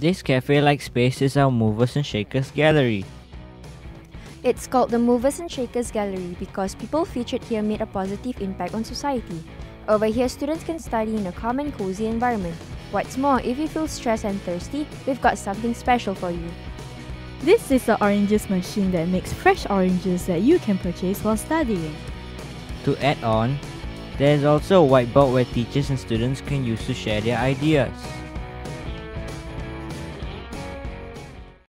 This cafe-like space is our Movers and Shakers gallery. It's called the Movers and Shakers Gallery because people featured here made a positive impact on society. Over here, students can study in a calm and cozy environment. What's more, if you feel stressed and thirsty, we've got something special for you. This is the oranges machine that makes fresh oranges that you can purchase while studying. To add on, there's also a whiteboard where teachers and students can use to share their ideas.